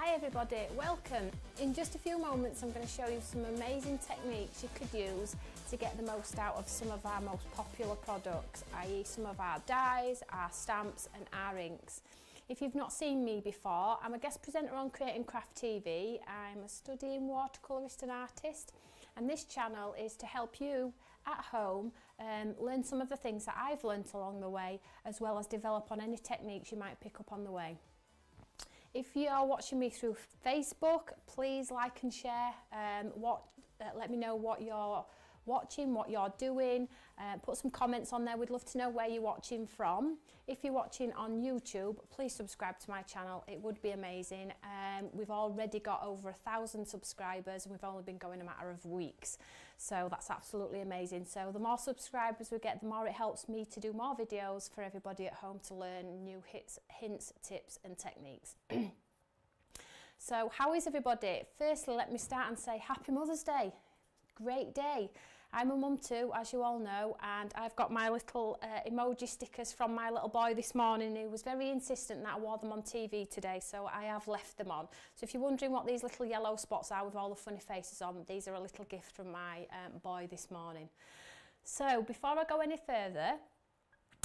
Hi everybody, welcome. In just a few moments I'm going to show you some amazing techniques you could use to get the most out of some of our most popular products, i.e. some of our dies, our stamps and our inks. If you've not seen me before, I'm a guest presenter on Create and Craft TV. I'm a studying watercolourist and artist and this channel is to help you at home um, learn some of the things that I've learnt along the way as well as develop on any techniques you might pick up on the way. If you are watching me through Facebook, please like and share. Um, what, uh, let me know what you're watching, what you're doing. Uh, put some comments on there. We'd love to know where you're watching from. If you're watching on YouTube, please subscribe to my channel. It would be amazing. Um, we've already got over a thousand subscribers and we've only been going a matter of weeks. So that's absolutely amazing. So the more subscribers we get, the more it helps me to do more videos for everybody at home to learn new hits, hints, tips and techniques. so how is everybody? Firstly, let me start and say Happy Mother's Day. Great day. I'm a mum too, as you all know, and I've got my little uh, emoji stickers from my little boy this morning who was very insistent that I wore them on TV today, so I have left them on. So if you're wondering what these little yellow spots are with all the funny faces on, these are a little gift from my um, boy this morning. So before I go any further,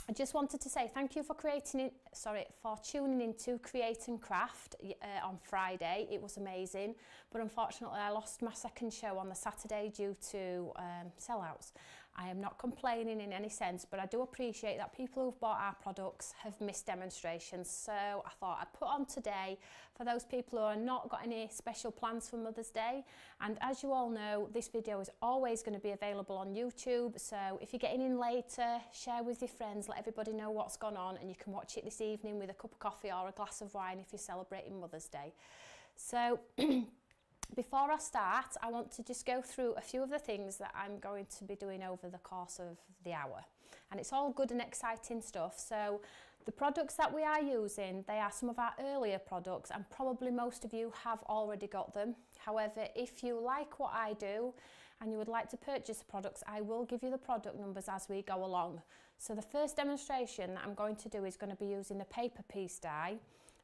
I just wanted to say thank you for creating it sorry for tuning into Create and Craft uh, on Friday. It was amazing, but unfortunately I lost my second show on the Saturday due to um, sellouts. I am not complaining in any sense, but I do appreciate that people who've bought our products have missed demonstrations. So I thought I'd put on today for those people who are not got any special plans for Mother's Day. And as you all know, this video is always going to be available on YouTube. So if you're getting in later, share with your friends, let everybody know what's gone on and you can watch it this evening with a cup of coffee or a glass of wine if you're celebrating Mother's Day. So before I start, I want to just go through a few of the things that I'm going to be doing over the course of the hour. And it's all good and exciting stuff. So the products that we are using, they are some of our earlier products and probably most of you have already got them. However, if you like what I do and you would like to purchase the products, I will give you the product numbers as we go along. So the first demonstration that I'm going to do is going to be using the paper piece die.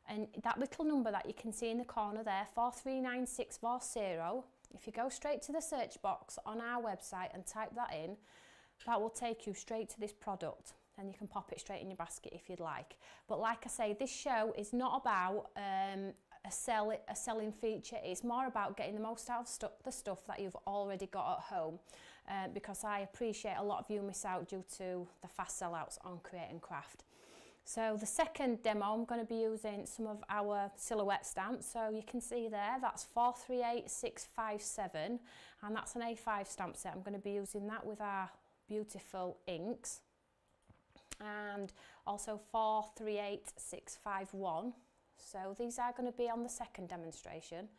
And that little number that you can see in the corner there, 439640, if you go straight to the search box on our website and type that in, that will take you straight to this product and you can pop it straight in your basket if you'd like. But like I say, this show is not about um, a, sell, a selling feature. It's more about getting the most out of the stuff that you've already got at home uh, because I appreciate a lot of you miss out due to the fast sellouts on Create and Craft. So the second demo, I'm going to be using some of our silhouette stamps. So you can see there, that's 438657, and that's an A5 stamp set. I'm going to be using that with our beautiful inks. And also 438651. So these are going to be on the second demonstration.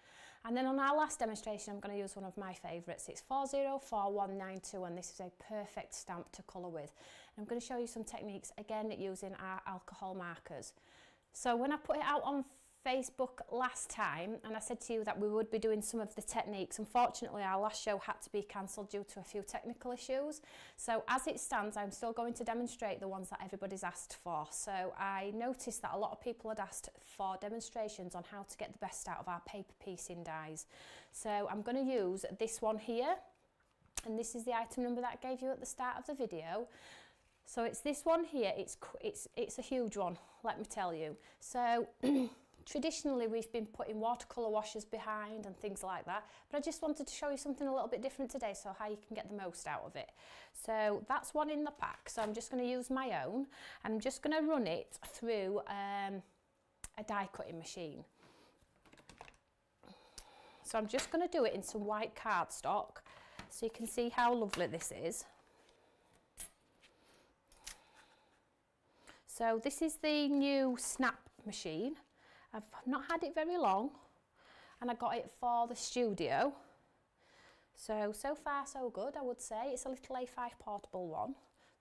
And then on our last demonstration, I'm going to use one of my favourites. It's 404192 and this is a perfect stamp to colour with. I'm going to show you some techniques, again, using our alcohol markers. So when I put it out on Facebook last time and I said to you that we would be doing some of the techniques. Unfortunately, our last show had to be cancelled due to a few technical issues. So as it stands, I'm still going to demonstrate the ones that everybody's asked for. So I noticed that a lot of people had asked for demonstrations on how to get the best out of our paper piecing dies. So I'm going to use this one here. And this is the item number that I gave you at the start of the video. So it's this one here, it's, it's, it's a huge one, let me tell you. So Traditionally, we've been putting watercolour washers behind and things like that, but I just wanted to show you something a little bit different today, so how you can get the most out of it. So that's one in the pack, so I'm just going to use my own. I'm just going to run it through um, a die cutting machine. So I'm just going to do it in some white cardstock, so you can see how lovely this is. So this is the new Snap machine. I've not had it very long and I got it for the studio. So, so far so good I would say. It's a little A5 portable one.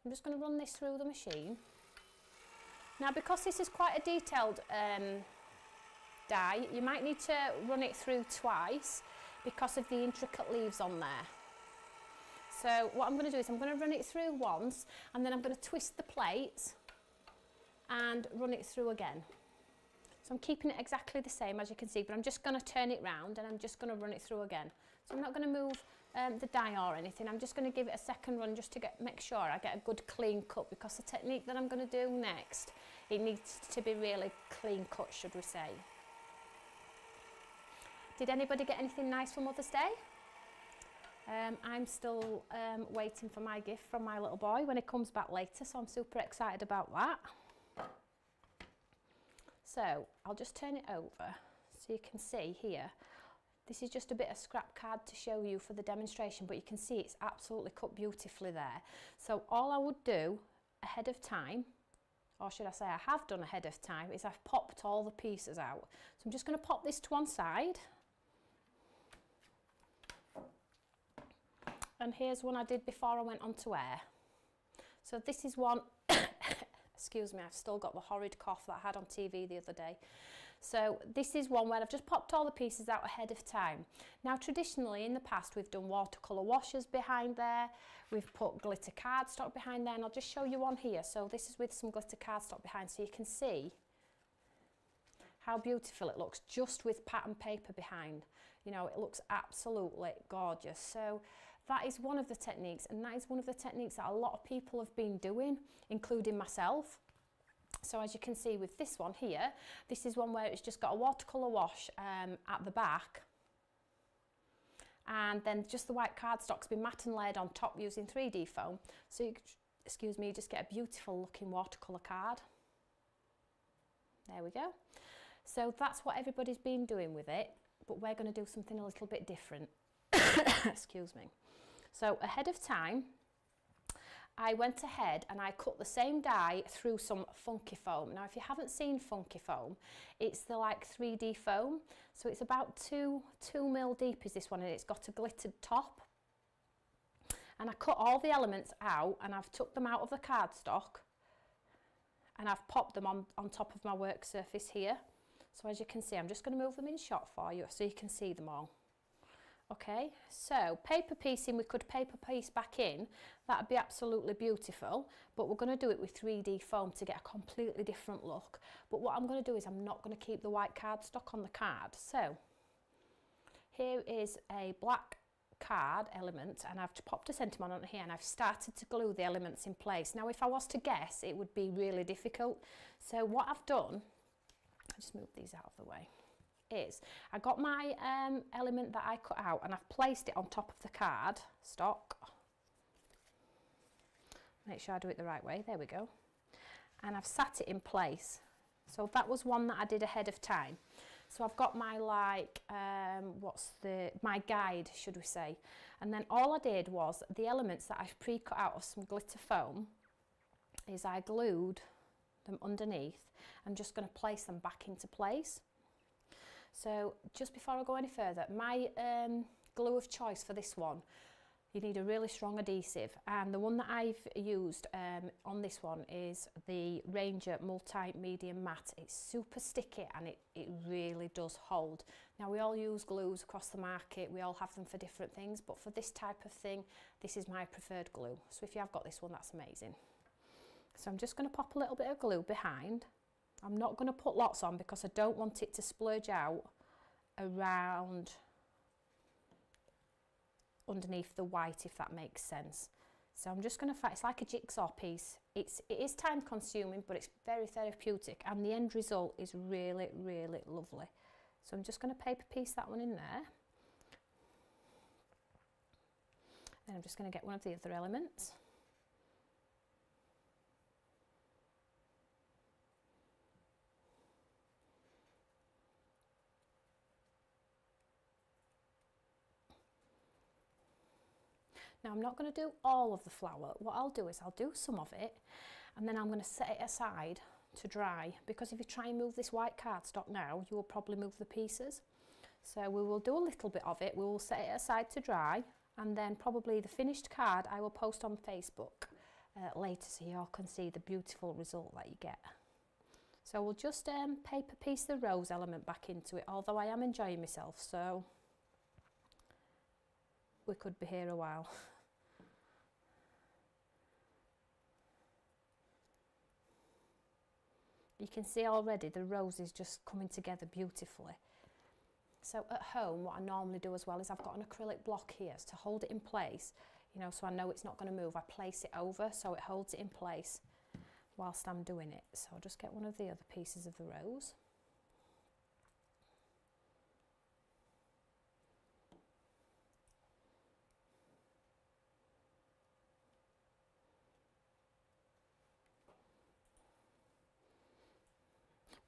I'm just going to run this through the machine. Now because this is quite a detailed um, die, you might need to run it through twice because of the intricate leaves on there. So what I'm going to do is I'm going to run it through once and then I'm going to twist the plates and run it through again. So I'm keeping it exactly the same as you can see, but I'm just going to turn it round and I'm just going to run it through again. So I'm not going to move um, the die or anything. I'm just going to give it a second run just to get make sure I get a good clean cut because the technique that I'm going to do next, it needs to be really clean cut, should we say. Did anybody get anything nice for Mother's Day? Um, I'm still um, waiting for my gift from my little boy when he comes back later, so I'm super excited about that. So I'll just turn it over so you can see here. This is just a bit of scrap card to show you for the demonstration, but you can see it's absolutely cut beautifully there. So all I would do ahead of time, or should I say I have done ahead of time, is I've popped all the pieces out. So I'm just going to pop this to one side. And here's one I did before I went on to air. So this is one excuse me, I've still got the horrid cough that I had on TV the other day. So this is one where I've just popped all the pieces out ahead of time. Now traditionally in the past we've done watercolour washers behind there, we've put glitter cardstock behind there and I'll just show you one here. So this is with some glitter cardstock behind so you can see how beautiful it looks just with pattern paper behind. You know, it looks absolutely gorgeous. So that is one of the techniques and that is one of the techniques that a lot of people have been doing, including myself. So as you can see with this one here, this is one where it's just got a watercolour wash um, at the back and then just the white cardstock's been matte and layered on top using 3D foam. So you, excuse me, you just get a beautiful looking watercolour card. There we go. So that's what everybody's been doing with it, but we're going to do something a little bit different. excuse me. So ahead of time, I went ahead and I cut the same die through some funky foam. Now if you haven't seen funky foam, it's the like 3D foam. So it's about two, two mil deep is this one and it's got a glittered top. And I cut all the elements out and I've took them out of the cardstock and I've popped them on, on top of my work surface here. So as you can see, I'm just going to move them in shot for you so you can see them all. Okay, so paper piecing, we could paper piece back in, that'd be absolutely beautiful, but we're going to do it with 3D foam to get a completely different look. But what I'm going to do is I'm not going to keep the white card cardstock on the card. So here is a black card element and I've popped a sentiment on here and I've started to glue the elements in place. Now if I was to guess it would be really difficult. So what I've done, I'll just move these out of the way is I got my um, element that I cut out and I've placed it on top of the card stock. Make sure I do it the right way, there we go. And I've sat it in place. So that was one that I did ahead of time. So I've got my like, um, what's the, my guide should we say. And then all I did was the elements that I've pre-cut out of some glitter foam is I glued them underneath. I'm just going to place them back into place. So just before I go any further, my um, glue of choice for this one, you need a really strong adhesive. And the one that I've used um, on this one is the Ranger Multi-Medium Matte. It's super sticky and it, it really does hold. Now we all use glues across the market, we all have them for different things, but for this type of thing, this is my preferred glue. So if you have got this one, that's amazing. So I'm just going to pop a little bit of glue behind I'm not going to put lots on because I don't want it to splurge out around underneath the white if that makes sense. So I'm just going to, it's like a jigsaw piece. It's, it is time consuming but it's very therapeutic and the end result is really, really lovely. So I'm just going to paper piece that one in there. And I'm just going to get one of the other elements. Now I'm not going to do all of the flower. What I'll do is I'll do some of it and then I'm going to set it aside to dry because if you try and move this white cardstock now you will probably move the pieces. So we will do a little bit of it, we will set it aside to dry and then probably the finished card I will post on Facebook uh, later so you all can see the beautiful result that you get. So we'll just um, paper piece the rose element back into it although I am enjoying myself so we could be here a while. you can see already the roses just coming together beautifully. So at home, what I normally do as well is I've got an acrylic block here to hold it in place, you know, so I know it's not going to move. I place it over so it holds it in place whilst I'm doing it. So I'll just get one of the other pieces of the rose.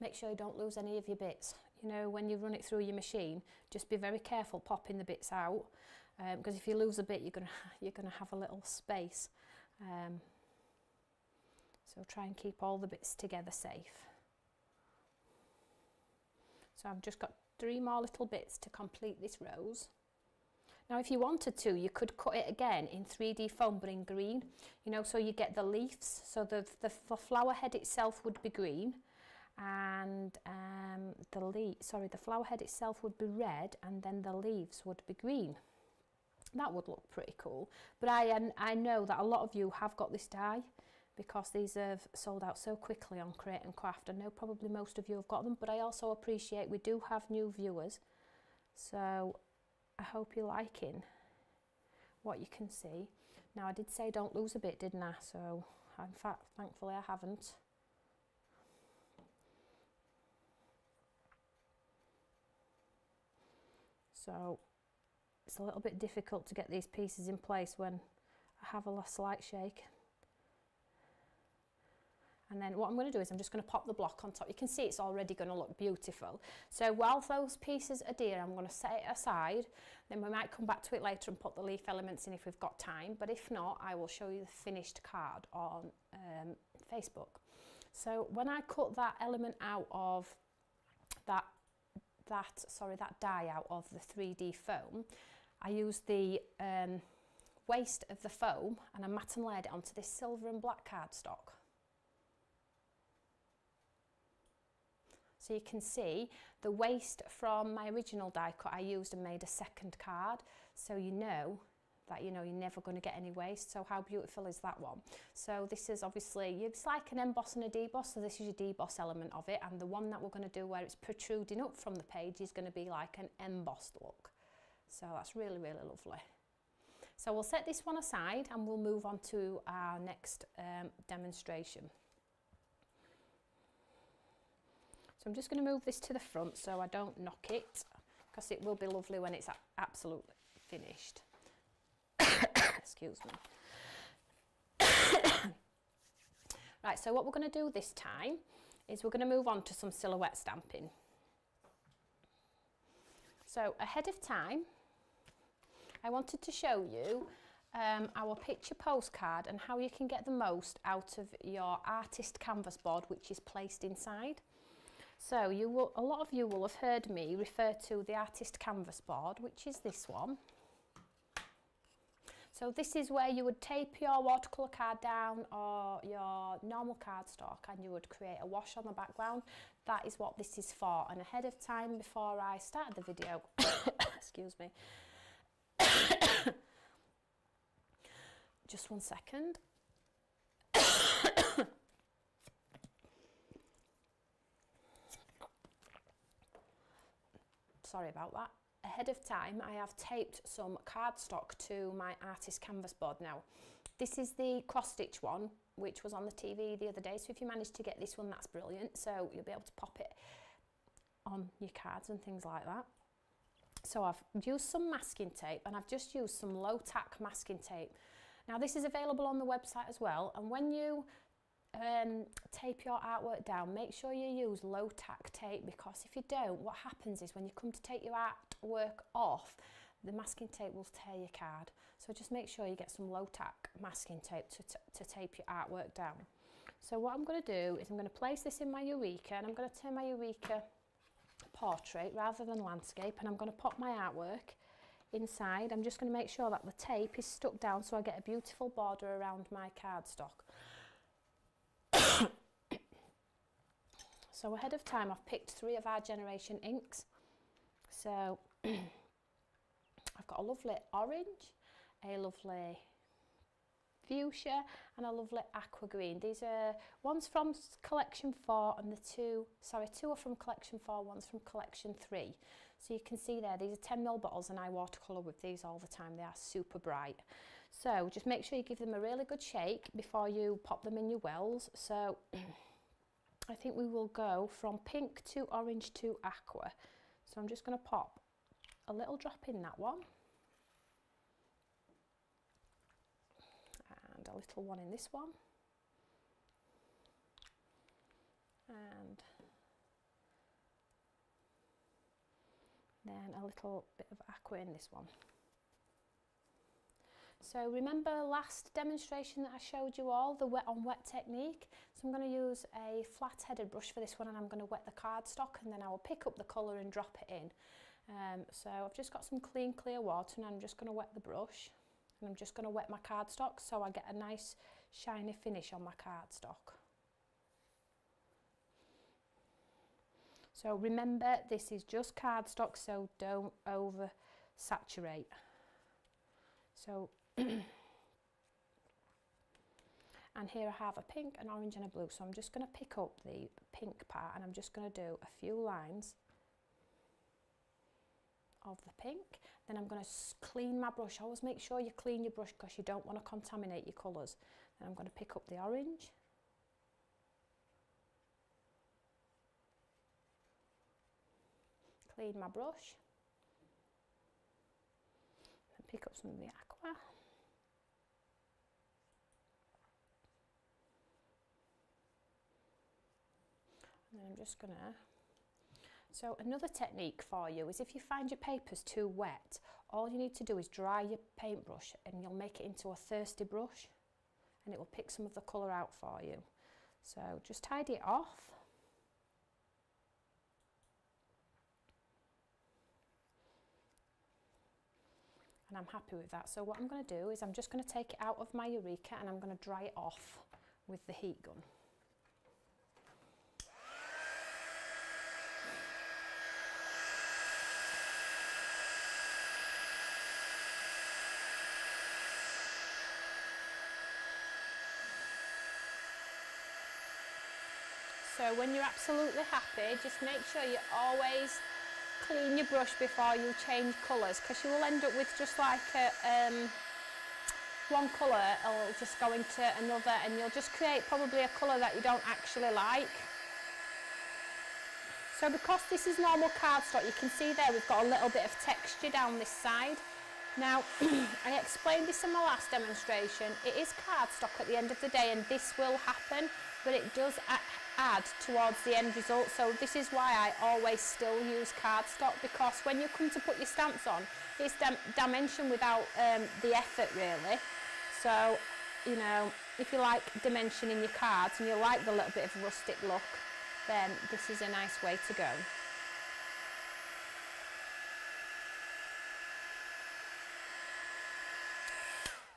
Make sure you don't lose any of your bits. You know, when you run it through your machine, just be very careful popping the bits out because um, if you lose a bit, you're gonna you're gonna have a little space. Um, so try and keep all the bits together safe. So I've just got three more little bits to complete this rose. Now if you wanted to, you could cut it again in 3D foam but in green, you know, so you get the leaves, so the, the, flower head itself would be green and um, the leaf, sorry, the flower head itself would be red and then the leaves would be green. That would look pretty cool. But I, um, I know that a lot of you have got this die because these have sold out so quickly on Create and Craft. I know probably most of you have got them, but I also appreciate we do have new viewers. So I hope you're liking what you can see. Now I did say don't lose a bit, didn't I? So in fact, thankfully I haven't. So it's a little bit difficult to get these pieces in place when I have a slight shake. And then what I'm going to do is I'm just going to pop the block on top. You can see it's already going to look beautiful. So while those pieces are dear, I'm going to set it aside. Then we might come back to it later and put the leaf elements in if we've got time. But if not, I will show you the finished card on um, Facebook. So when I cut that element out of that that, sorry, that die out of the 3D foam, I used the um, waste of the foam and I matte and laid it onto this silver and black cardstock. So you can see the waste from my original die cut I used and made a second card so you know that you know you're never going to get any waste. So how beautiful is that one? So this is obviously it's like an emboss and a deboss. So this is your deboss element of it. And the one that we're going to do where it's protruding up from the page is going to be like an embossed look. So that's really really lovely. So we'll set this one aside and we'll move on to our next um, demonstration. So I'm just going to move this to the front so I don't knock it because it will be lovely when it's absolutely finished excuse me. right, so what we're going to do this time is we're going to move on to some silhouette stamping. So ahead of time, I wanted to show you um, our picture postcard and how you can get the most out of your artist canvas board which is placed inside. So you will, a lot of you will have heard me refer to the artist canvas board which is this one. So this is where you would tape your watercolour card down or your normal cardstock and you would create a wash on the background. That is what this is for. And ahead of time, before I started the video, excuse me, just one second. Sorry about that ahead of time I have taped some cardstock to my artist canvas board now. This is the cross-stitch one which was on the TV the other day so if you manage to get this one that's brilliant so you'll be able to pop it on your cards and things like that. So I've used some masking tape and I've just used some low tack masking tape. Now this is available on the website as well and when you um, tape your artwork down, make sure you use low tack tape because if you don't, what happens is when you come to take your artwork off, the masking tape will tear your card. So just make sure you get some low tack masking tape to, to tape your artwork down. So what I'm going to do is I'm going to place this in my Eureka and I'm going to turn my Eureka portrait rather than landscape and I'm going to pop my artwork inside. I'm just going to make sure that the tape is stuck down so I get a beautiful border around my cardstock. So ahead of time I've picked three of our generation inks. So I've got a lovely orange, a lovely fuchsia and a lovely aqua green. These are one's from collection four and the two, sorry, two are from collection four, one's from collection three. So you can see there, these are 10 ml bottles and I watercolour with these all the time. They are super bright. So just make sure you give them a really good shake before you pop them in your wells. So I think we will go from pink to orange to aqua. So I'm just going to pop a little drop in that one. And a little one in this one. And then a little bit of aqua in this one. So remember last demonstration that I showed you all, the wet on wet technique? So I'm going to use a flat headed brush for this one and I'm going to wet the cardstock and then I will pick up the colour and drop it in. Um, so I've just got some clean clear water and I'm just going to wet the brush and I'm just going to wet my cardstock so I get a nice shiny finish on my cardstock. So remember this is just cardstock so don't over saturate. So and here I have a pink, an orange and a blue. So I'm just going to pick up the pink part and I'm just going to do a few lines of the pink. Then I'm going to clean my brush. Always make sure you clean your brush because you don't want to contaminate your colours. Then I'm going to pick up the orange. Clean my brush. And pick up some of the aqua. And I'm just to so another technique for you is if you find your papers too wet, all you need to do is dry your paintbrush and you'll make it into a thirsty brush and it will pick some of the colour out for you. So just tidy it off. And I'm happy with that. So what I'm going to do is I'm just going to take it out of my Eureka and I'm going to dry it off with the heat gun. When you're absolutely happy, just make sure you always clean your brush before you change colours because you will end up with just like a, um, one colour will just go into another and you'll just create probably a colour that you don't actually like. So because this is normal cardstock, you can see there we've got a little bit of texture down this side. Now, I explained this in my last demonstration. It is cardstock at the end of the day and this will happen, but it does add towards the end result. So this is why I always still use cardstock because when you come to put your stamps on, it's dim dimension without um, the effort really. So, you know, if you like dimension in your cards and you like the little bit of rustic look, then this is a nice way to go.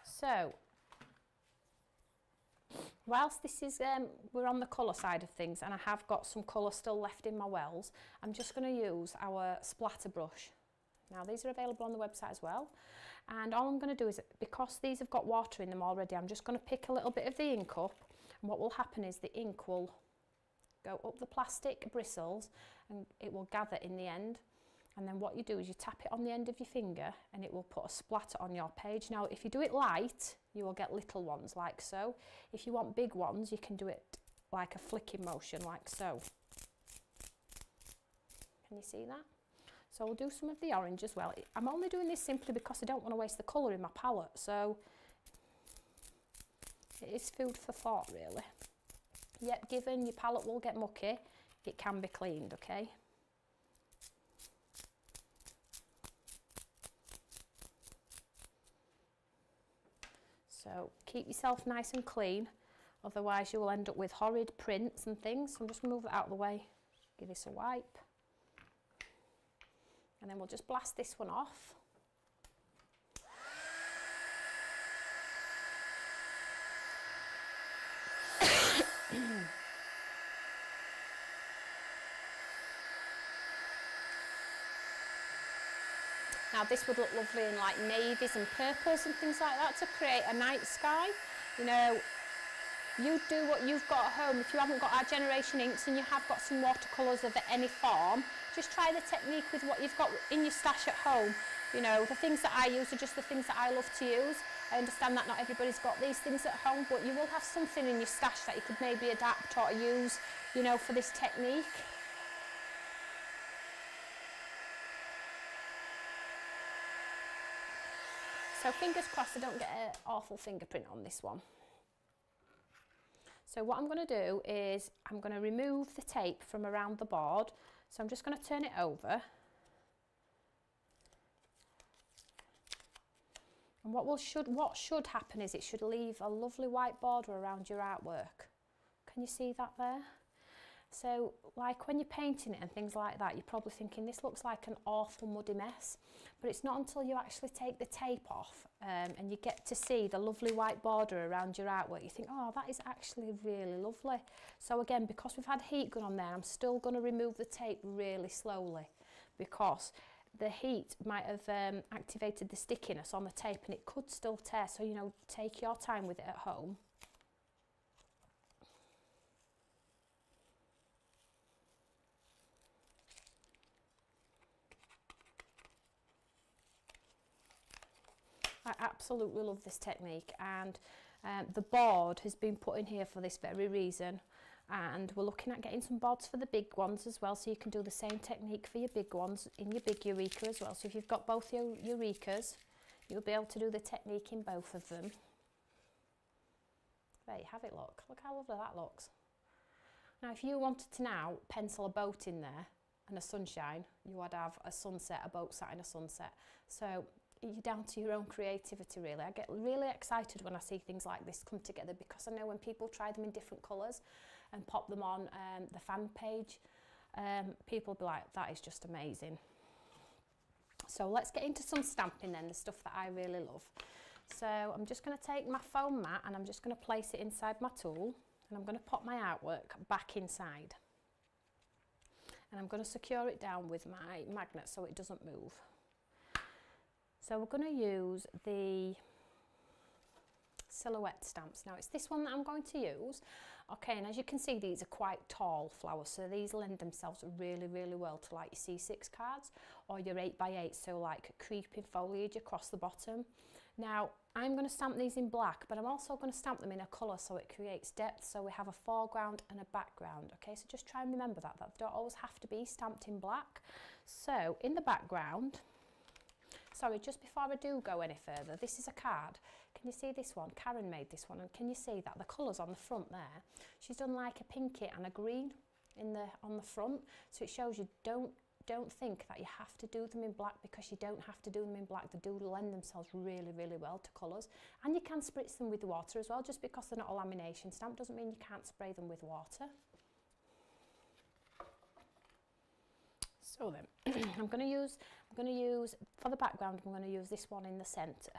So, whilst this is, um, we're on the colour side of things and I have got some colour still left in my wells, I'm just going to use our splatter brush. Now these are available on the website as well. And all I'm going to do is, because these have got water in them already, I'm just going to pick a little bit of the ink up. And what will happen is the ink will go up the plastic bristles and it will gather in the end. And then what you do is you tap it on the end of your finger and it will put a splatter on your page. Now, if you do it light, you will get little ones like so. If you want big ones, you can do it like a flicking motion like so. Can you see that? So we'll do some of the orange as well. I'm only doing this simply because I don't want to waste the colour in my palette. So it is food for thought really. Yet given your palette will get mucky, it can be cleaned, okay? So keep yourself nice and clean, otherwise you will end up with horrid prints and things. So I'm just going to move that out of the way, give this a wipe. And then we'll just blast this one off. Now this would look lovely in like navies and purples and things like that to create a night sky. You know, you do what you've got at home. If you haven't got our generation inks and you have got some watercolours of any form, just try the technique with what you've got in your stash at home. You know, the things that I use are just the things that I love to use. I understand that not everybody's got these things at home, but you will have something in your stash that you could maybe adapt or use, you know, for this technique. So fingers crossed I don't get an awful fingerprint on this one. So what I'm going to do is I'm going to remove the tape from around the board. So I'm just going to turn it over. And what will should what should happen is it should leave a lovely white border around your artwork. Can you see that there? So like when you're painting it and things like that, you're probably thinking this looks like an awful muddy mess, but it's not until you actually take the tape off um, and you get to see the lovely white border around your artwork, you think, oh, that is actually really lovely. So again, because we've had heat gun on there, I'm still going to remove the tape really slowly because the heat might have um, activated the stickiness on the tape and it could still tear. So, you know, take your time with it at home. I absolutely love this technique and um, the board has been put in here for this very reason and we're looking at getting some boards for the big ones as well so you can do the same technique for your big ones in your big Eureka as well. So if you've got both your Eurekas you'll be able to do the technique in both of them. There you have it look. Look how lovely that looks. Now if you wanted to now pencil a boat in there and a sunshine you would have a sunset a boat sat in a sunset. So you're down to your own creativity really. I get really excited when I see things like this come together because I know when people try them in different colours and pop them on um, the fan page, um, people be like, that is just amazing. So let's get into some stamping then, the stuff that I really love. So I'm just going to take my foam mat and I'm just going to place it inside my tool and I'm going to pop my artwork back inside. And I'm going to secure it down with my magnet so it doesn't move. So we're going to use the silhouette stamps. Now it's this one that I'm going to use. Okay, and as you can see, these are quite tall flowers, so these lend themselves really, really well to like your C6 cards or your 8x8, so like creeping foliage across the bottom. Now, I'm going to stamp these in black, but I'm also going to stamp them in a colour so it creates depth, so we have a foreground and a background. Okay, so just try and remember that, that don't always have to be stamped in black. So, in the background, Sorry, just before I do go any further, this is a card. Can you see this one? Karen made this one, and can you see that? The colours on the front there. She's done like a pinky and a green in the on the front, so it shows you don't don't think that you have to do them in black because you don't have to do them in black. They do lend themselves really, really well to colours. And you can spritz them with water as well. Just because they're not a lamination stamp doesn't mean you can't spray them with water. So then, I'm going to use, I'm going to use, for the background, I'm going to use this one in the centre.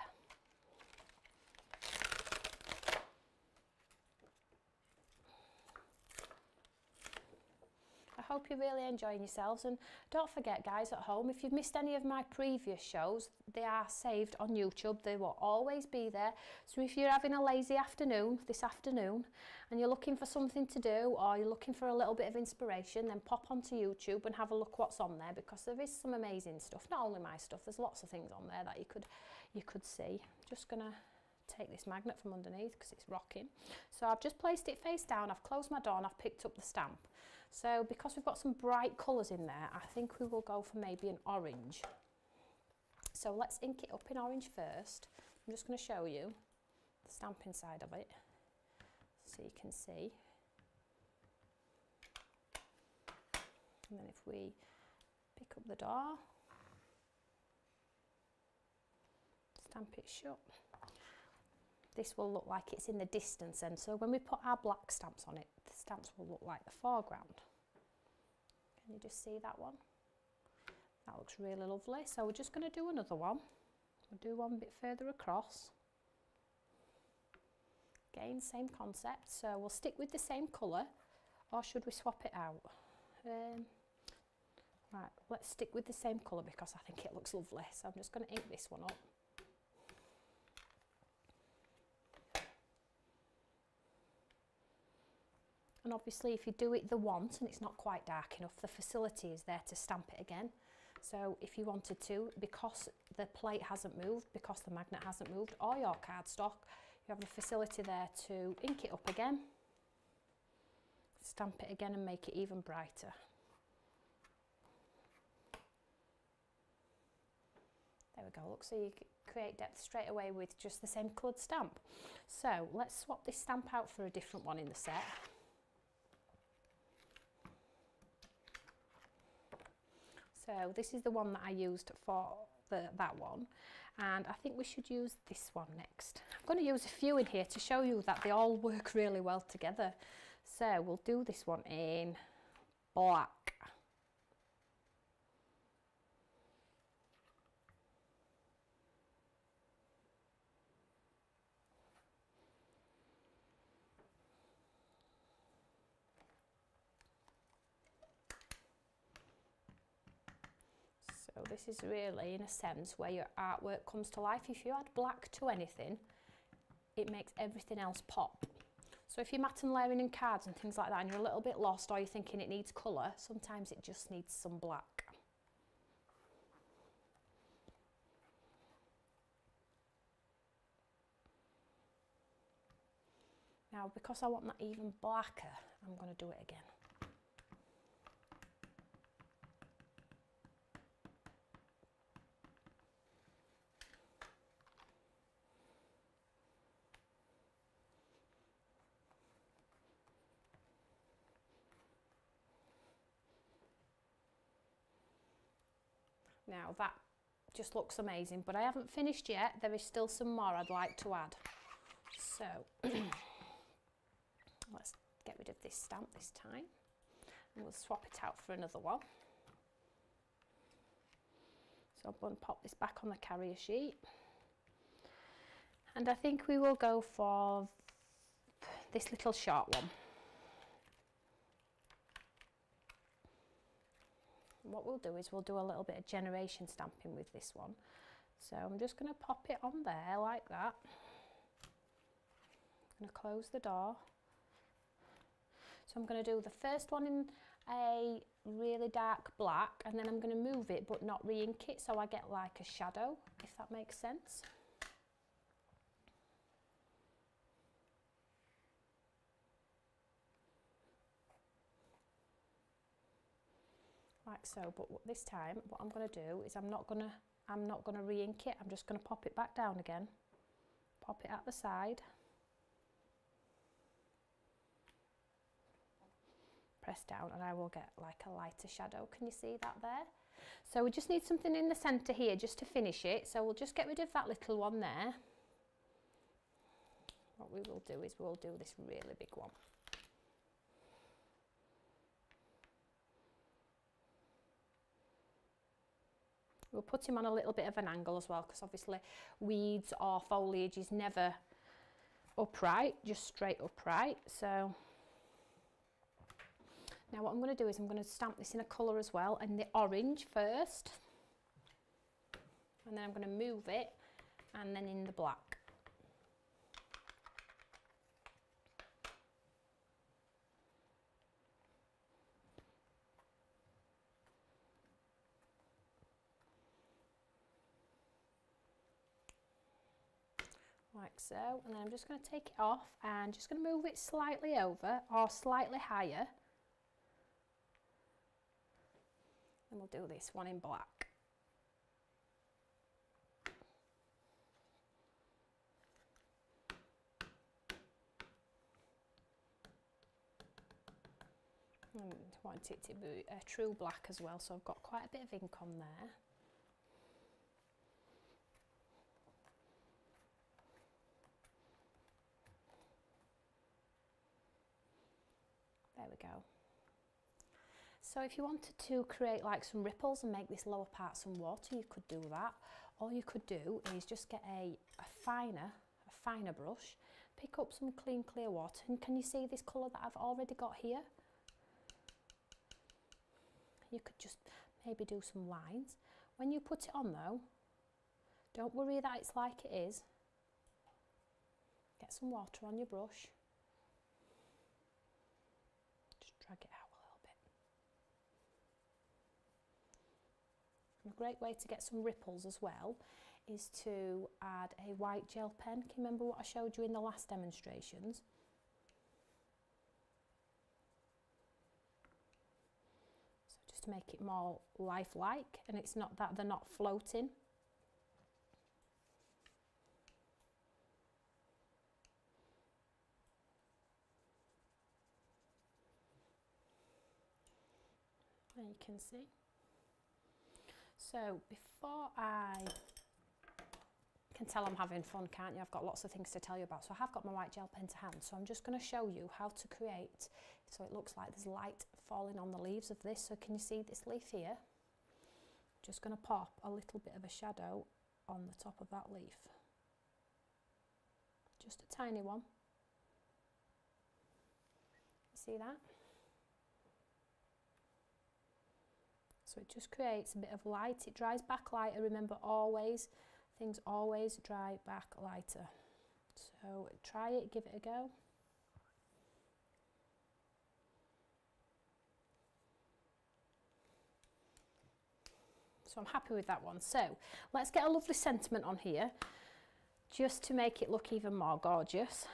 Hope you're really enjoying yourselves. And don't forget guys at home if you've missed any of my previous shows they are saved on YouTube. They will always be there. So if you're having a lazy afternoon this afternoon and you're looking for something to do or you're looking for a little bit of inspiration then pop onto YouTube and have a look what's on there because there is some amazing stuff. Not only my stuff there's lots of things on there that you could you could see. Just gonna take this magnet from underneath because it's rocking. So I've just placed it face down, I've closed my door and I've picked up the stamp. So because we've got some bright colours in there, I think we will go for maybe an orange. So let's ink it up in orange first. I'm just going to show you the stamping side of it so you can see. And then if we pick up the door, stamp it shut, this will look like it's in the distance and so when we put our black stamps on it stamps will look like the foreground. Can you just see that one? That looks really lovely. So we're just going to do another one. We'll do one bit further across. Again same concept. So we'll stick with the same colour or should we swap it out? Um, right let's stick with the same colour because I think it looks lovely. So I'm just going to ink this one up And obviously if you do it the once and it's not quite dark enough, the facility is there to stamp it again. So if you wanted to, because the plate hasn't moved, because the magnet hasn't moved, or your cardstock, you have the facility there to ink it up again, stamp it again and make it even brighter. There we go, look, so you create depth straight away with just the same coloured stamp. So let's swap this stamp out for a different one in the set. So this is the one that I used for the, that one and I think we should use this one next. I'm going to use a few in here to show you that they all work really well together. So we'll do this one in black. So this is really, in a sense, where your artwork comes to life. If you add black to anything, it makes everything else pop. So if you're mat and layering in cards and things like that and you're a little bit lost or you're thinking it needs colour, sometimes it just needs some black. Now because I want that even blacker, I'm going to do it again. Now that just looks amazing, but I haven't finished yet. There is still some more I'd like to add. So let's get rid of this stamp this time and we'll swap it out for another one. So I'm going to pop this back on the carrier sheet. And I think we will go for this little short one. What we'll do is we'll do a little bit of generation stamping with this one. So I'm just going to pop it on there like that. I'm going to close the door. So I'm going to do the first one in a really dark black and then I'm going to move it but not re-ink it so I get like a shadow, if that makes sense. Like so but this time what I'm going to do is I'm not going to I'm not going to re-ink it. I'm just going to pop it back down again. Pop it at the side. Press down and I will get like a lighter shadow. Can you see that there? So we just need something in the center here just to finish it. So we'll just get rid of that little one there. What we will do is we'll do this really big one We'll put him on a little bit of an angle as well because obviously weeds or foliage is never upright, just straight upright. So now what I'm going to do is I'm going to stamp this in a colour as well and the orange first and then I'm going to move it and then in the black. Like so. And then I'm just going to take it off and just going to move it slightly over or slightly higher. And we'll do this one in black. And want it to be a true black as well so I've got quite a bit of ink on There we go. So if you wanted to create like some ripples and make this lower part some water, you could do that. All you could do is just get a, a finer, a finer brush, pick up some clean clear water and can you see this colour that I've already got here? You could just maybe do some lines. When you put it on though, don't worry that it's like it is. Get some water on your brush drag it out a little bit. And a great way to get some ripples as well is to add a white gel pen. Can you remember what I showed you in the last demonstrations? So just to make it more lifelike and it's not that they're not floating. There you can see. So before I can tell I'm having fun, can't you? I've got lots of things to tell you about. So I have got my white gel pen to hand. So I'm just going to show you how to create, so it looks like there's light falling on the leaves of this. So can you see this leaf here? Just going to pop a little bit of a shadow on the top of that leaf. Just a tiny one. See that? So it just creates a bit of light. It dries back lighter. Remember always, things always dry back lighter. So try it, give it a go. So I'm happy with that one. So let's get a lovely sentiment on here just to make it look even more gorgeous.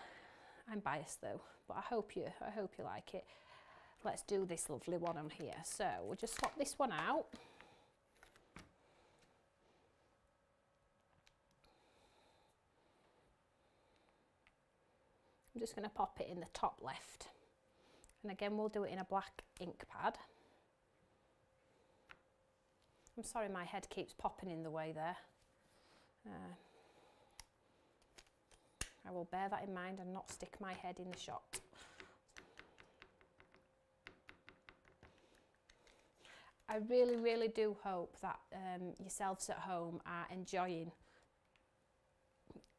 I'm biased though, but I hope you, I hope you like it let's do this lovely one on here. So we'll just swap this one out. I'm just going to pop it in the top left. And again, we'll do it in a black ink pad. I'm sorry my head keeps popping in the way there. Uh, I will bear that in mind and not stick my head in the shot. I really, really do hope that um, yourselves at home are enjoying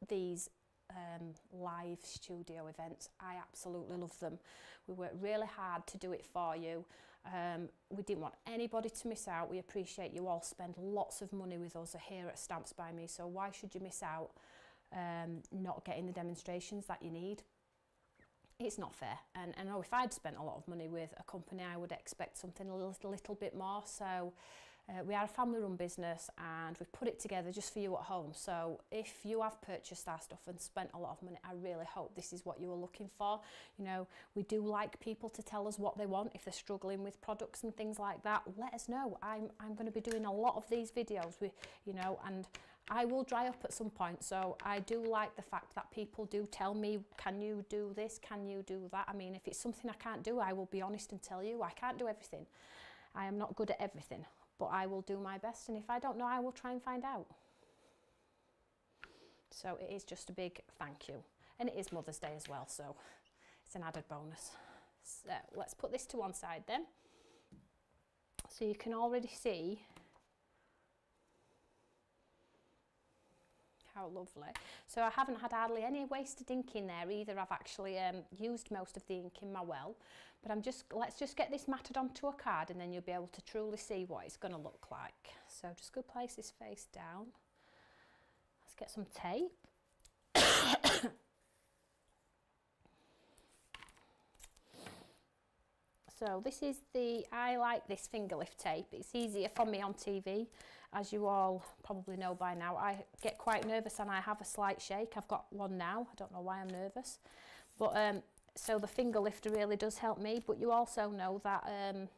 these um, live studio events. I absolutely love them. We work really hard to do it for you. Um, we didn't want anybody to miss out. We appreciate you all spend lots of money with us here at Stamps by Me, so why should you miss out um, not getting the demonstrations that you need? it's not fair. And, and oh, if I'd spent a lot of money with a company, I would expect something a little, little bit more. So uh, we are a family-run business and we've put it together just for you at home. So if you have purchased our stuff and spent a lot of money, I really hope this is what you were looking for. You know, we do like people to tell us what they want if they're struggling with products and things like that. Let us know. I'm, I'm going to be doing a lot of these videos, we, you know, and I will dry up at some point. So I do like the fact that people do tell me, can you do this? Can you do that? I mean, if it's something I can't do, I will be honest and tell you I can't do everything. I am not good at everything but I will do my best and if I don't know I will try and find out. So it is just a big thank you and it is Mother's Day as well so it's an added bonus. So let's put this to one side then. So you can already see how lovely. So I haven't had hardly any wasted ink in there either. I've actually um, used most of the ink in my well, but I'm just, let's just get this matted onto a card and then you'll be able to truly see what it's going to look like. So just go place this face down. Let's get some tape. So this is the, I like this finger lift tape. It's easier for me on TV. As you all probably know by now, I get quite nervous and I have a slight shake. I've got one now. I don't know why I'm nervous. But um, so the finger lifter really does help me. But you also know that um,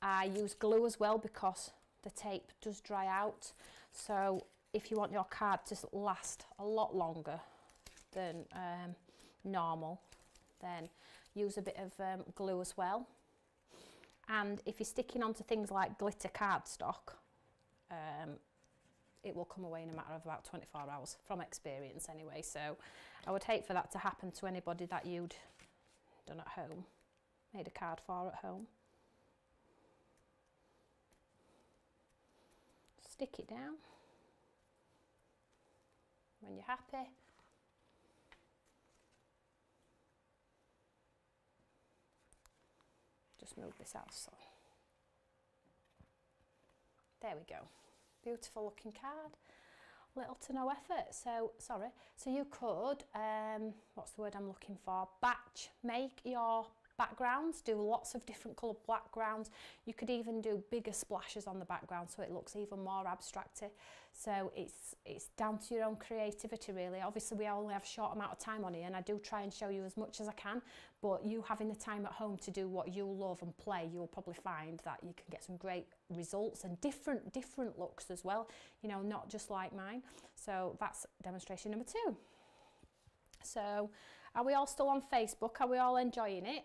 I use glue as well because the tape does dry out. So if you want your card to last a lot longer than um, normal, then use a bit of um, glue as well. And if you're sticking onto things like glitter cardstock, um, it will come away in a matter of about 24 hours from experience anyway. So I would hate for that to happen to anybody that you'd done at home, made a card for at home. Stick it down. When you're happy, just move this out so there we go beautiful looking card. Little to no effort, so sorry. So you could, um, what's the word I'm looking for, batch make your backgrounds, do lots of different coloured backgrounds. You could even do bigger splashes on the background so it looks even more abstracty. So it's, it's down to your own creativity really. Obviously we only have a short amount of time on here and I do try and show you as much as I can, but you having the time at home to do what you love and play, you'll probably find that you can get some great results and different, different looks as well, you know, not just like mine. So that's demonstration number two. So are we all still on Facebook? Are we all enjoying it?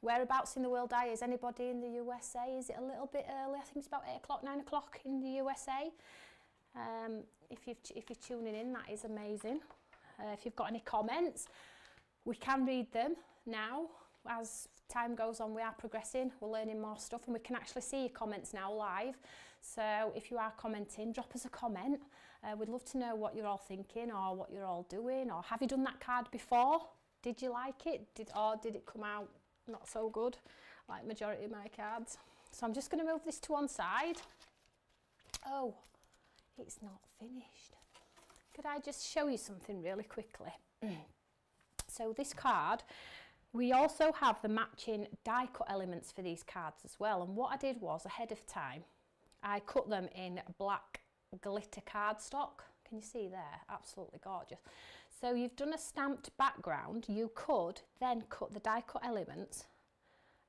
Whereabouts in the world are you? Is anybody in the USA? Is it a little bit early? I think it's about 8 o'clock, 9 o'clock in the USA. Um, if, you've, if you're tuning in, that is amazing. Uh, if you've got any comments, we can read them now. As time goes on, we are progressing, we're learning more stuff and we can actually see your comments now live. So if you are commenting, drop us a comment. Uh, we'd love to know what you're all thinking or what you're all doing or have you done that card before? Did you like it? Did, or did it come out not so good, like majority of my cards. So I'm just going to move this to one side. Oh, it's not finished. Could I just show you something really quickly? so this card, we also have the matching die cut elements for these cards as well. And what I did was ahead of time, I cut them in black glitter cardstock. Can you see there? Absolutely gorgeous. So you've done a stamped background. You could then cut the die cut elements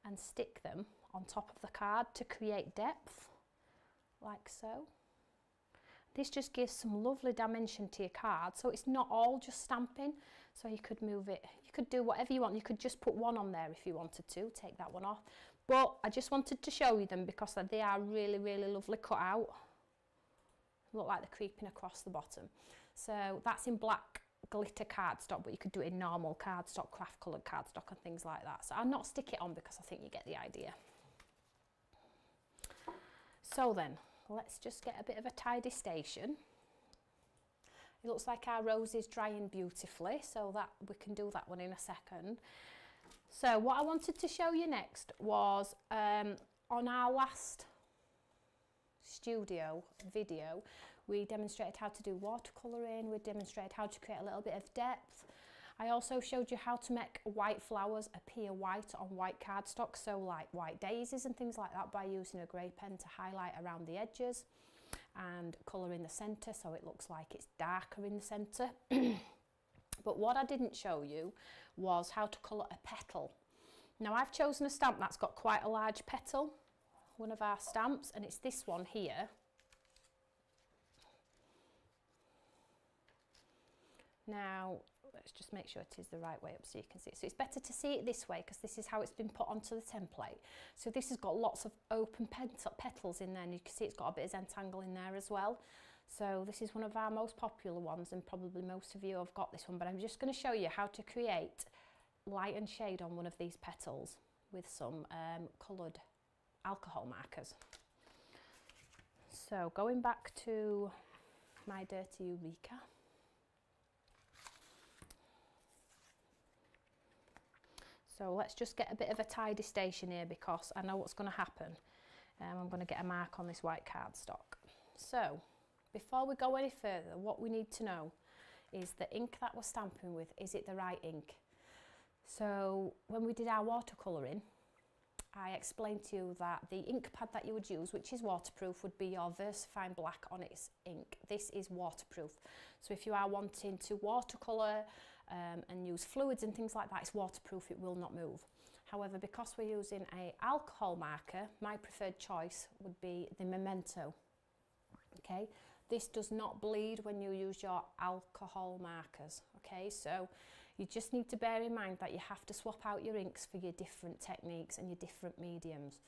and stick them on top of the card to create depth, like so. This just gives some lovely dimension to your card. So it's not all just stamping. So you could move it, you could do whatever you want. You could just put one on there if you wanted to, take that one off. But I just wanted to show you them because they are really, really lovely cut out look like they're creeping across the bottom. So that's in black glitter cardstock, but you could do it in normal cardstock, craft coloured cardstock and things like that. So I'll not stick it on because I think you get the idea. So then, let's just get a bit of a tidy station. It looks like our rose is drying beautifully, so that we can do that one in a second. So what I wanted to show you next was um, on our last studio video, we demonstrated how to do watercolouring, we demonstrated how to create a little bit of depth. I also showed you how to make white flowers appear white on white cardstock, so like white daisies and things like that by using a grey pen to highlight around the edges and colour in the centre so it looks like it's darker in the centre. but what I didn't show you was how to colour a petal. Now I've chosen a stamp that's got quite a large petal one of our stamps and it's this one here. Now, let's just make sure it is the right way up so you can see it. So it's better to see it this way because this is how it's been put onto the template. So this has got lots of open petals in there and you can see it's got a bit of Zentangle in there as well. So this is one of our most popular ones and probably most of you have got this one, but I'm just going to show you how to create light and shade on one of these petals with some um, coloured alcohol markers. So going back to my dirty Eureka. So let's just get a bit of a tidy station here because I know what's going to happen. Um, I'm going to get a mark on this white cardstock. So before we go any further, what we need to know is the ink that we're stamping with, is it the right ink? So when we did our watercolouring, I explained to you that the ink pad that you would use, which is waterproof, would be your VersaFine Black Onyx ink. This is waterproof. So if you are wanting to watercolour um, and use fluids and things like that, it's waterproof, it will not move. However, because we're using a alcohol marker, my preferred choice would be the Memento. Okay, this does not bleed when you use your alcohol markers. Okay, so you just need to bear in mind that you have to swap out your inks for your different techniques and your different mediums.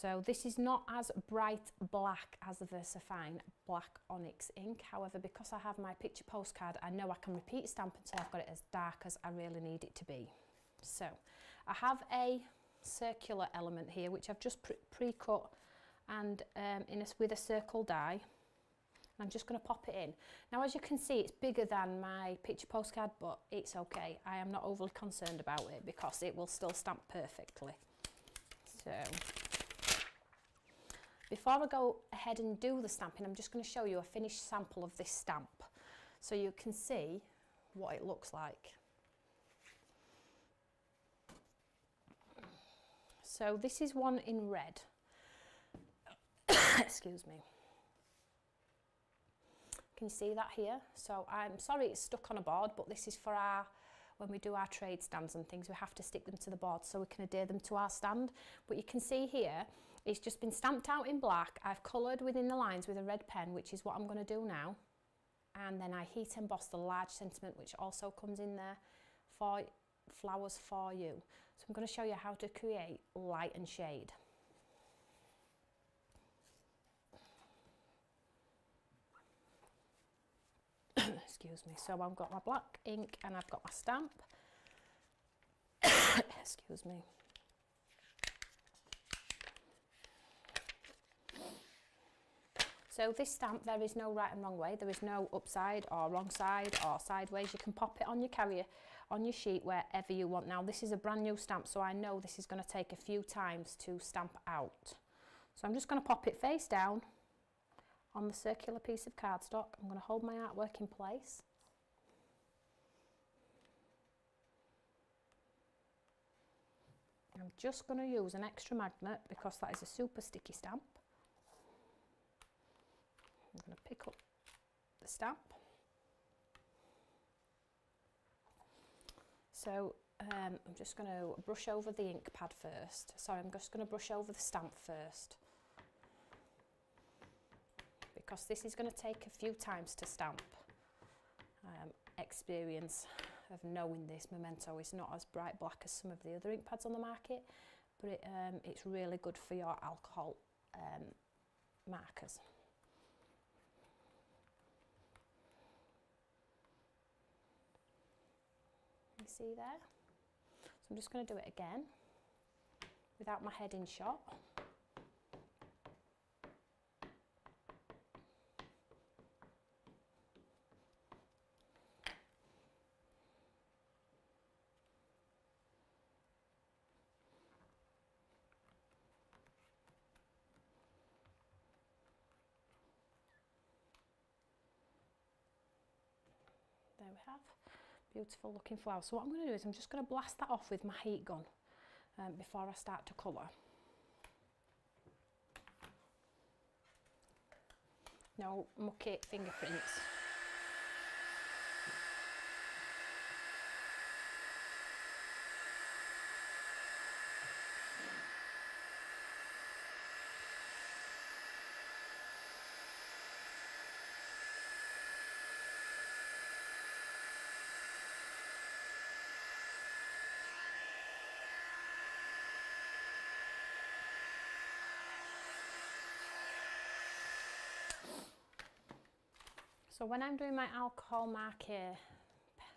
So this is not as bright black as the VersaFine Black Onyx ink. However, because I have my picture postcard, I know I can repeat stamp until I've got it as dark as I really need it to be. So I have a circular element here, which I've just pre-cut and um, in a, with a circle die. I'm just going to pop it in. Now as you can see it's bigger than my picture postcard but it's okay. I am not overly concerned about it because it will still stamp perfectly. So before I go ahead and do the stamping I'm just going to show you a finished sample of this stamp so you can see what it looks like. So this is one in red. Excuse me. Can you see that here? So I'm sorry it's stuck on a board, but this is for our, when we do our trade stands and things, we have to stick them to the board so we can adhere them to our stand. But you can see here, it's just been stamped out in black. I've coloured within the lines with a red pen, which is what I'm going to do now. And then I heat emboss the large sentiment, which also comes in there for flowers for you. So I'm going to show you how to create light and shade. excuse me. So I've got my black ink and I've got my stamp. excuse me. So this stamp, there is no right and wrong way. There is no upside or wrong side or sideways. You can pop it on your carrier, on your sheet, wherever you want. Now, this is a brand new stamp, so I know this is going to take a few times to stamp out. So I'm just going to pop it face down on the circular piece of cardstock. I'm going to hold my artwork in place. I'm just going to use an extra magnet because that is a super sticky stamp. I'm going to pick up the stamp. So um, I'm just going to brush over the ink pad first. Sorry, I'm just going to brush over the stamp first because this is going to take a few times to stamp. Um, experience of knowing this memento is not as bright black as some of the other ink pads on the market, but it, um, it's really good for your alcohol um, markers. See there? So I'm just going to do it again without my head in shot. there we have beautiful looking flower. So what I'm going to do is I'm just going to blast that off with my heat gun um, before I start to colour. No mucky fingerprints. So when I'm doing my alcohol marker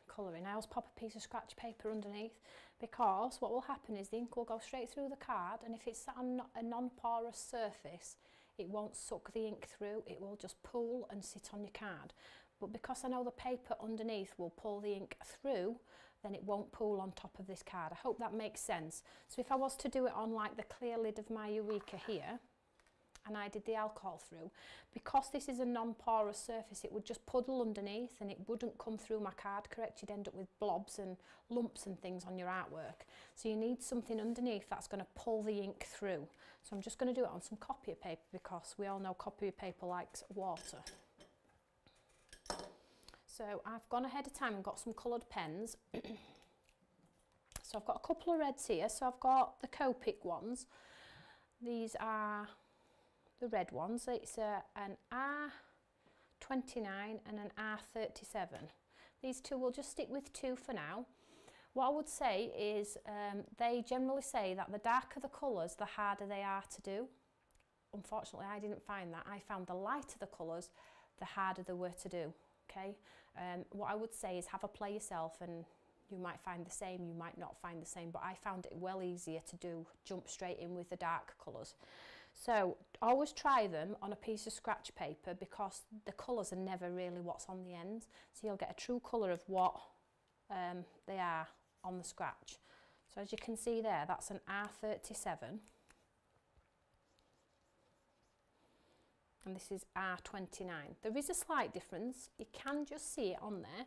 colouring, I always pop a piece of scratch paper underneath because what will happen is the ink will go straight through the card and if it's sat on a non-porous surface, it won't suck the ink through, it will just pool and sit on your card. But because I know the paper underneath will pull the ink through, then it won't pool on top of this card. I hope that makes sense. So if I was to do it on like the clear lid of my Eureka here, and I did the alcohol through. Because this is a non-porous surface, it would just puddle underneath and it wouldn't come through my card correct. You'd end up with blobs and lumps and things on your artwork. So you need something underneath that's going to pull the ink through. So I'm just going to do it on some copier paper because we all know copier paper likes water. So I've gone ahead of time and got some coloured pens. so I've got a couple of reds here. So I've got the Copic ones. These are the red ones. It's a, an R29 and an R37. These two, we'll just stick with two for now. What I would say is um, they generally say that the darker the colours, the harder they are to do. Unfortunately, I didn't find that. I found the lighter the colours, the harder they were to do. Okay. Um, what I would say is have a play yourself and you might find the same, you might not find the same, but I found it well easier to do, jump straight in with the dark colours. So always try them on a piece of scratch paper because the colours are never really what's on the ends. So you'll get a true colour of what um, they are on the scratch. So as you can see there, that's an R37. And this is R29. There is a slight difference. You can just see it on there.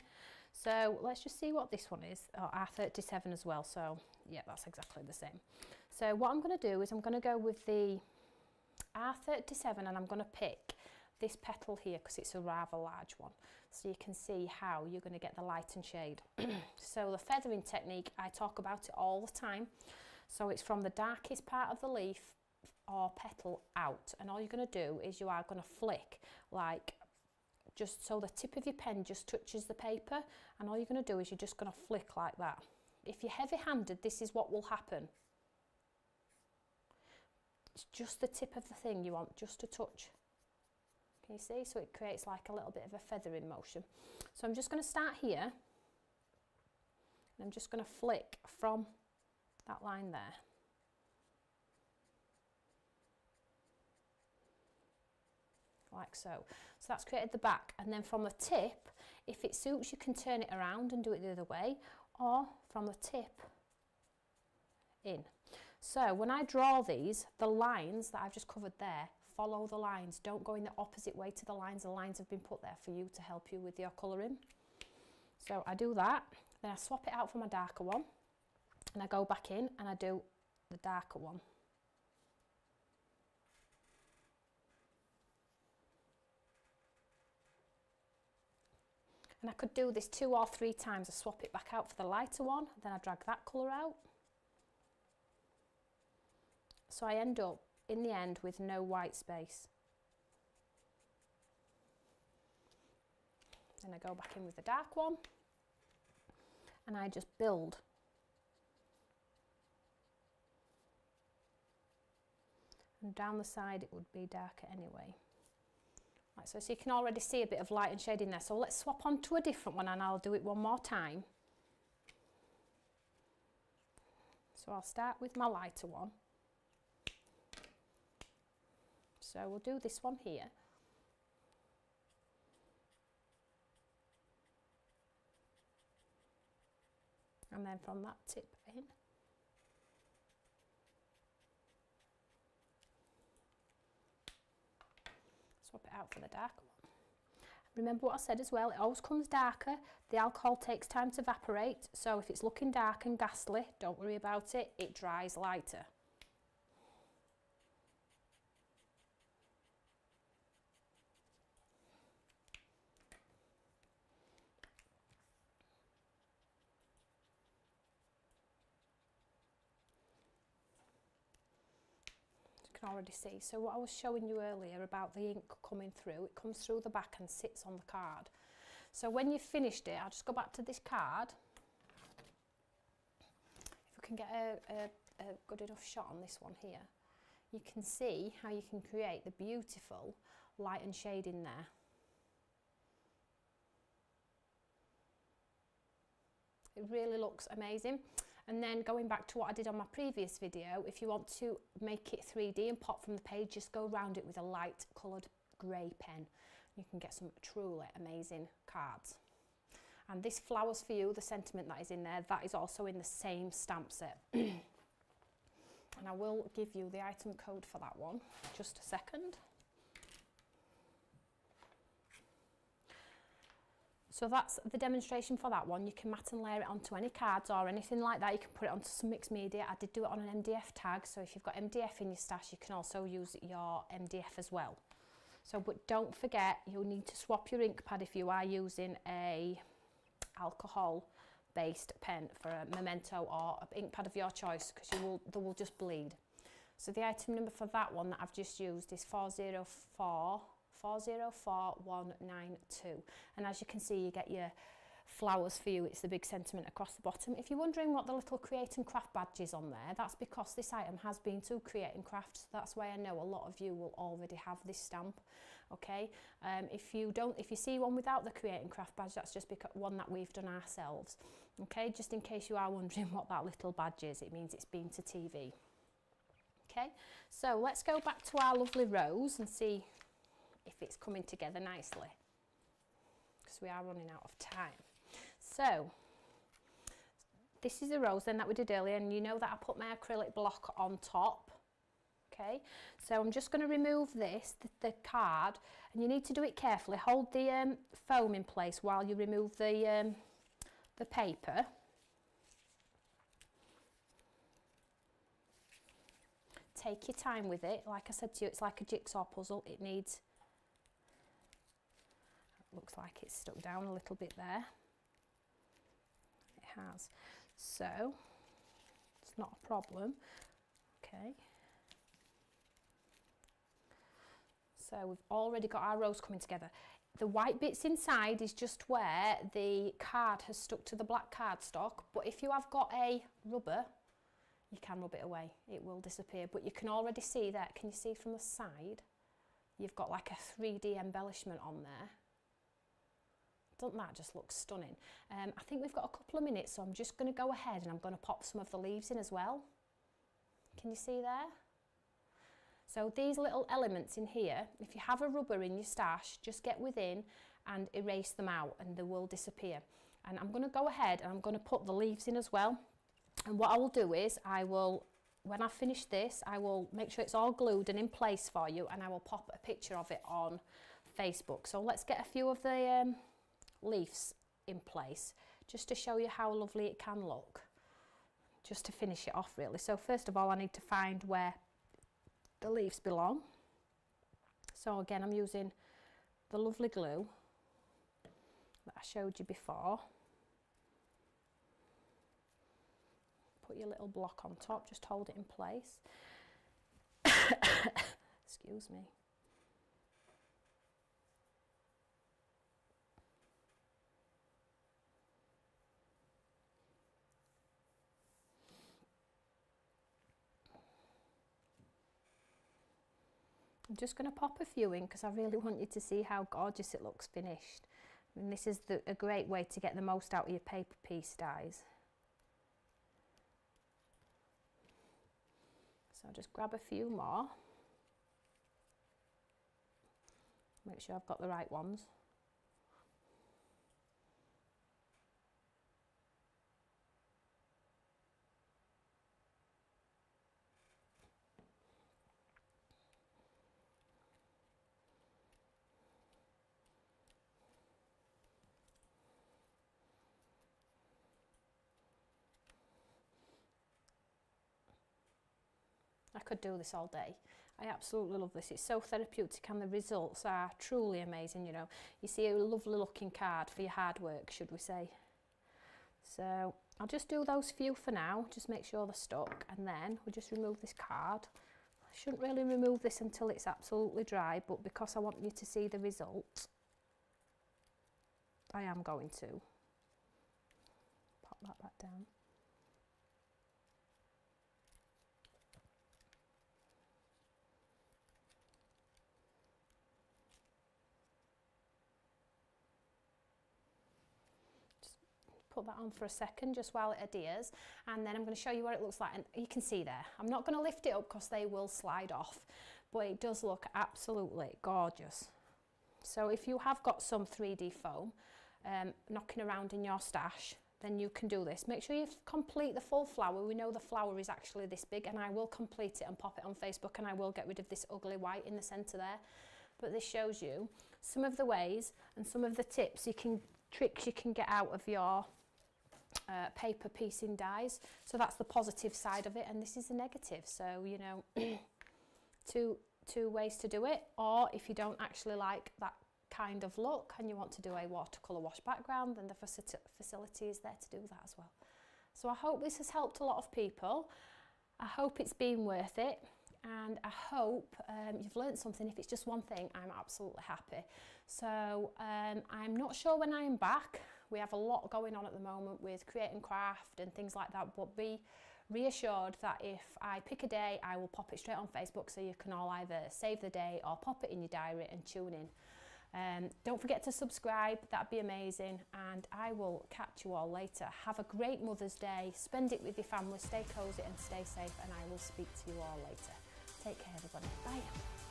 So let's just see what this one is. Oh, R37 as well. So yeah, that's exactly the same. So what I'm going to do is I'm going to go with the R37 and I'm going to pick this petal here because it's a rather large one. So you can see how you're going to get the light and shade. So the feathering technique I talk about it all the time. So it's from the darkest part of the leaf or petal out and all you're going to do is you are going to flick like just so the tip of your pen just touches the paper and all you're going to do is you're just going to flick like that. If you're heavy handed this is what will happen it's just the tip of the thing you want just to touch can you see? So it creates like a little bit of a feathering motion. So I'm just going to start here. And I'm just going to flick from that line there. like so. So that's created the back and then from the tip, if it suits you can turn it around and do it the other way or from the tip in. So when I draw these, the lines that I've just covered there follow the lines. Don't go in the opposite way to the lines. The lines have been put there for you to help you with your colouring. So I do that, then I swap it out for my darker one, and I go back in and I do the darker one. And I could do this two or three times. I swap it back out for the lighter one, then I drag that colour out. So I end up in the end with no white space. Then I go back in with the dark one and I just build. And down the side it would be darker anyway. Right, so, so you can already see a bit of light and shade in there. So let's swap on to a different one and I'll do it one more time. So I'll start with my lighter one. So we'll do this one here. And then from that tip in. Swap it out for the darker one. Remember what I said as well, it always comes darker. The alcohol takes time to evaporate, so if it's looking dark and ghastly, don't worry about it, it dries lighter. can already see. So what I was showing you earlier about the ink coming through, it comes through the back and sits on the card. So when you've finished it, I'll just go back to this card. If we can get a, a, a good enough shot on this one here, you can see how you can create the beautiful light and shade in there. It really looks amazing. And then going back to what I did on my previous video, if you want to make it 3D and pop from the page, just go around it with a light coloured grey pen. You can get some truly amazing cards. And this Flowers For You, the sentiment that is in there, that is also in the same stamp set. and I will give you the item code for that one, just a second. So that's the demonstration for that one. You can mat and layer it onto any cards or anything like that. You can put it onto some mixed media. I did do it on an MDF tag. So if you've got MDF in your stash, you can also use your MDF as well. So, but don't forget, you'll need to swap your ink pad if you are using a alcohol based pen for a memento or an ink pad of your choice because you will, they will just bleed. So the item number for that one that I've just used is 404 404192 and as you can see you get your flowers for you. It's the big sentiment across the bottom. If you're wondering what the little Create and Craft badge is on there that's because this item has been to Create and Craft so that's why I know a lot of you will already have this stamp okay? Um, if you don't if you see one without the Create and Craft badge that's just because one that we've done ourselves okay? Just in case you are wondering what that little badge is it means it's been to TV okay? So let's go back to our lovely rose and see if it's coming together nicely. Because we are running out of time. So this is a rose then that we did earlier and you know that I put my acrylic block on top okay? So I'm just going to remove this the, the, card and you need to do it carefully. Hold the um, foam in place while you remove the um, the paper. Take your time with it. Like I said to you it's like a jigsaw puzzle. It needs looks like it's stuck down a little bit there. It has. So it's not a problem. Okay. So we've already got our rose coming together. The white bits inside is just where the card has stuck to the black cardstock but if you have got a rubber you can rub it away. It will disappear but you can already see that. Can you see from the side? You've got like a 3d embellishment on there doesn't that just look stunning? Um, I think we've got a couple of minutes so I'm just going to go ahead and I'm going to pop some of the leaves in as well. Can you see there? So these little elements in here if you have a rubber in your stash just get within and erase them out and they will disappear. And I'm going to go ahead and I'm going to put the leaves in as well. And what I will do is I will when I finish this I will make sure it's all glued and in place for you and I will pop a picture of it on Facebook. So let's get a few of the um, leaves in place just to show you how lovely it can look just to finish it off really so first of all I need to find where the leaves belong so again I'm using the lovely glue that I showed you before put your little block on top, just hold it in place. Excuse me. I'm just going to pop a few in because I really want you to see how gorgeous it looks finished. And this is the, a great way to get the most out of your paper piece dies. So I'll just grab a few more. Make sure I've got the right ones. Could do this all day. I absolutely love this. It's so therapeutic and the results are truly amazing, you know. You see a lovely looking card for your hard work, should we say. So I'll just do those few for now, just make sure they're stuck and then we'll just remove this card. I shouldn't really remove this until it's absolutely dry, but because I want you to see the result, I am going to pop that back down. Put that on for a second just while it adheres and then I'm going to show you what it looks like and you can see there I'm not going to lift it up because they will slide off but it does look absolutely gorgeous so if you have got some 3D foam um, knocking around in your stash then you can do this. Make sure you complete the full flower. We know the flower is actually this big and I will complete it and pop it on Facebook and I will get rid of this ugly white in the centre there. But this shows you some of the ways and some of the tips you can, tricks you can get out of your uh, paper piecing dies. So that's the positive side of it, and this is the negative. So, you know, two, two ways to do it. Or if you don't actually like that kind of look and you want to do a watercolour wash background, then the faci facility is there to do that as well. So I hope this has helped a lot of people. I hope it's been worth it. and I hope um, you've learned something. If it's just one thing, I'm absolutely happy. So um, I'm not sure when I'm back. We have a lot going on at the moment with Create and Craft and things like that, but be reassured that if I pick a day, I will pop it straight on Facebook so you can all either save the day or pop it in your diary and tune in. Um, don't forget to subscribe, that'd be amazing. And I will catch you all later. Have a great Mother's Day, spend it with your family, stay cosy and stay safe, and I will speak to you all later. Take care, everybody. Bye.